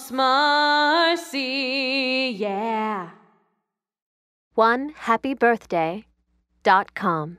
most mercy, yeah. One happy birthday dot com.